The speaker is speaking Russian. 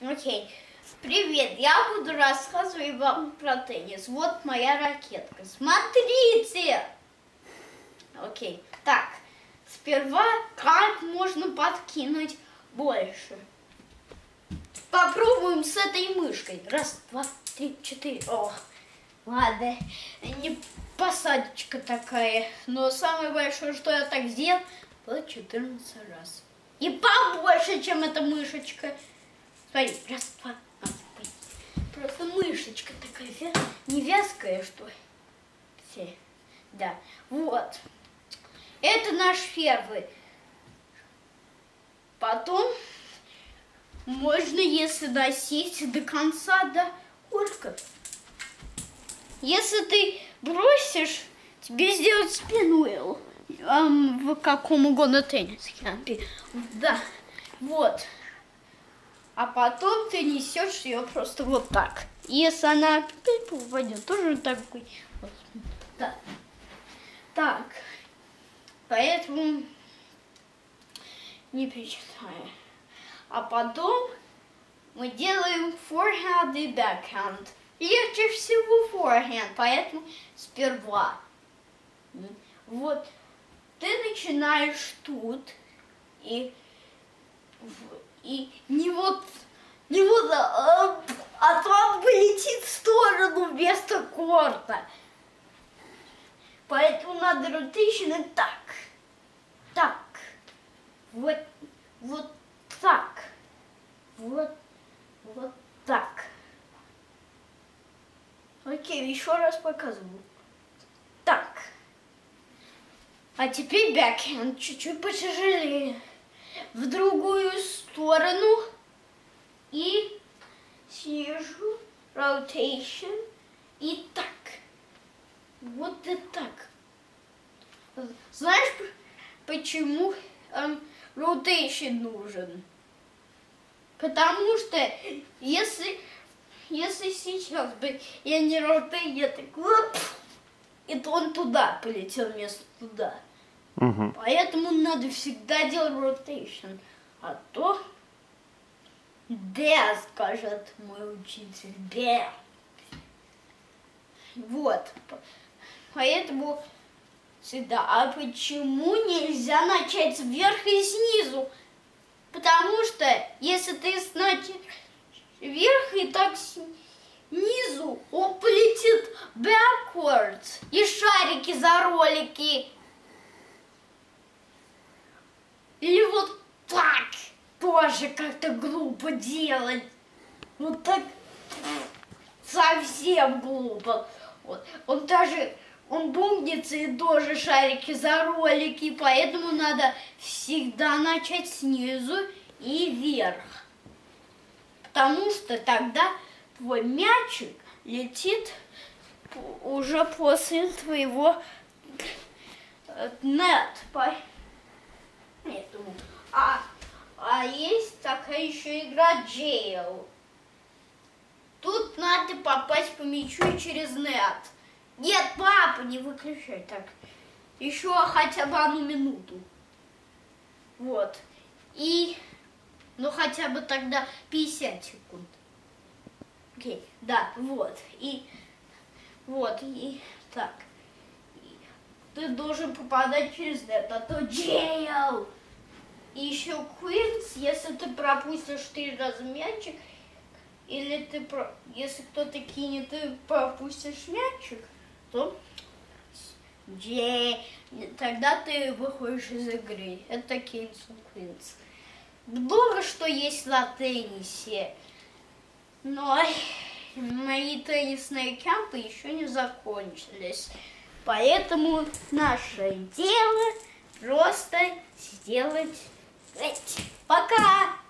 Окей. Привет, я буду рассказывать вам про теннис. Вот моя ракетка. Смотрите! Окей. Так, сперва как можно подкинуть больше? Попробуем с этой мышкой. Раз, два, три, четыре. О, ладно. Не посадочка такая. Но самое большое, что я так сделал, было 14 раз. И побольше, чем эта мышечка. Смотри, раз, два, а, Просто мышечка такая не вязкая, что все. Да, вот. Это наш первый. Потом можно, если досесть до конца, до ушка. Если ты бросишь, тебе сделают спину эм, в каком угодно теннисе. Да, вот. А потом ты несешь ее просто вот так. Если она упадет, тоже такой. Вот. Да. Так. Поэтому не перечитаю. А потом мы делаем forehand и backhand. Легче всего forehand, поэтому сперва. Вот ты начинаешь тут и и не вот, не вот, а, а то полетит в сторону вместо корта. Поэтому надо ротейшн так, так, вот, вот так, вот, вот так. Окей, еще раз показываю. Так. А теперь бэкхенд чуть-чуть потяжелее в другую сторону и снизу rotation и так. Вот и так. Знаешь, почему эм, rotation нужен? Потому что если, если сейчас бы я не rotate, я так, и то он туда полетел вместо туда. Угу. Поэтому надо всегда делать rotation. А то да, скажет мой учитель, да. Вот. Поэтому всегда. А почему нельзя начать сверху и снизу? Потому что если ты сначала вверх и так снизу, он полетит backwards. И шарики за ролики или вот тоже как-то глупо делать. Вот так совсем глупо. Вот. Он даже, он бумнится и тоже шарики за ролики, поэтому надо всегда начать снизу и вверх. Потому что тогда твой мячик летит уже после твоего э, нет. Поэтому. А, а есть такая еще игра Jail. Тут надо попасть по мячу через нет. Нет, папа, не выключай так. Еще хотя бы одну минуту. Вот. И, ну хотя бы тогда 50 секунд. Окей, да, вот. И, вот, и так ты должен попадать через это, а то jail. И еще Queens, если ты пропустишь три раза мячик, или ты, если кто-то кинет, ты пропустишь мячик, то Джей, тогда ты выходишь из игры. Это and Queens. Много что есть на теннисе, но мои теннисные кемпы еще не закончились. Поэтому наше дело просто сделать. Пока!